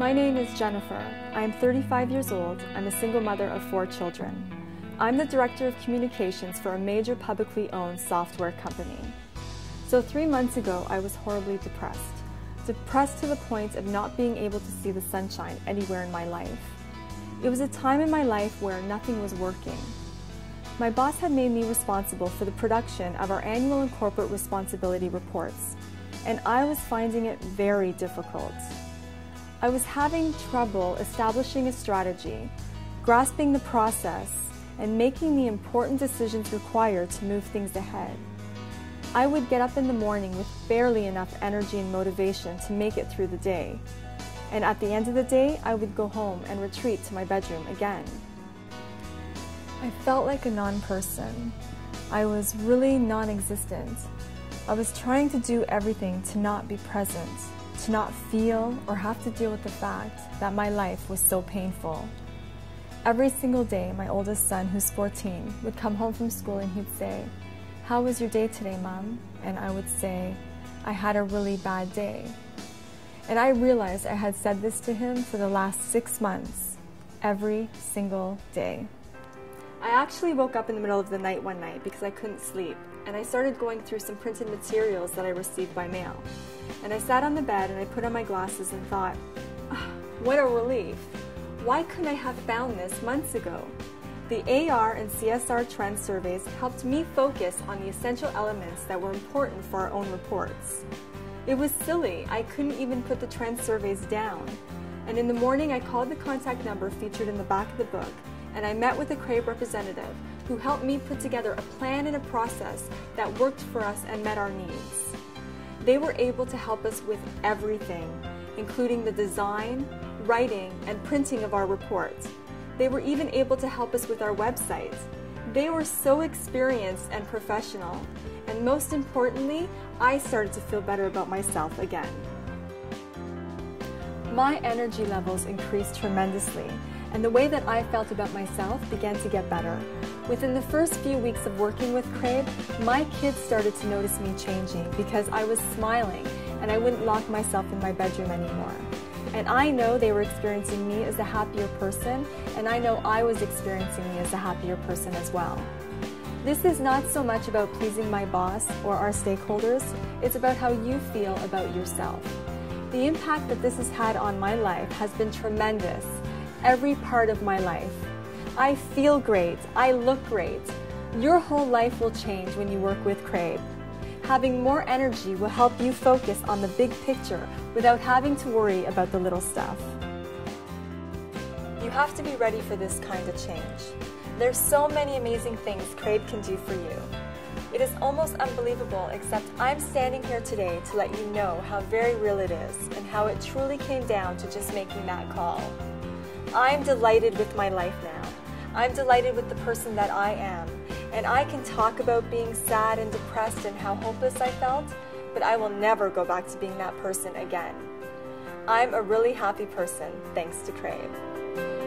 My name is Jennifer. I am 35 years old. I'm a single mother of four children. I'm the Director of Communications for a major publicly owned software company. So three months ago, I was horribly depressed. Depressed to the point of not being able to see the sunshine anywhere in my life. It was a time in my life where nothing was working. My boss had made me responsible for the production of our annual and corporate responsibility reports, and I was finding it very difficult. I was having trouble establishing a strategy, grasping the process, and making the important decisions required to move things ahead. I would get up in the morning with barely enough energy and motivation to make it through the day. And at the end of the day, I would go home and retreat to my bedroom again. I felt like a non person. I was really non existent. I was trying to do everything to not be present, to not feel or have to deal with the fact that my life was so painful. Every single day, my oldest son, who's 14, would come home from school and he'd say, How was your day today, Mom? And I would say, I had a really bad day. And I realized I had said this to him for the last six months, every single day. I actually woke up in the middle of the night one night because I couldn't sleep, and I started going through some printed materials that I received by mail. And I sat on the bed and I put on my glasses and thought, oh, what a relief. Why couldn't I have found this months ago? The AR and CSR trend surveys helped me focus on the essential elements that were important for our own reports. It was silly, I couldn't even put the trend surveys down. And in the morning, I called the contact number featured in the back of the book, and I met with a Craib representative who helped me put together a plan and a process that worked for us and met our needs. They were able to help us with everything, including the design, writing, and printing of our reports. They were even able to help us with our website. They were so experienced and professional, and most importantly, I started to feel better about myself again. My energy levels increased tremendously, and the way that I felt about myself began to get better. Within the first few weeks of working with Craib, my kids started to notice me changing because I was smiling and I wouldn't lock myself in my bedroom anymore. And I know they were experiencing me as a happier person, and I know I was experiencing me as a happier person as well. This is not so much about pleasing my boss or our stakeholders, it's about how you feel about yourself. The impact that this has had on my life has been tremendous, every part of my life. I feel great, I look great. Your whole life will change when you work with Craib. Having more energy will help you focus on the big picture without having to worry about the little stuff. You have to be ready for this kind of change. There's so many amazing things Craib can do for you. It is almost unbelievable, except I'm standing here today to let you know how very real it is and how it truly came down to just making that call. I'm delighted with my life now. I'm delighted with the person that I am and I can talk about being sad and depressed and how hopeless I felt, but I will never go back to being that person again. I'm a really happy person thanks to Craib.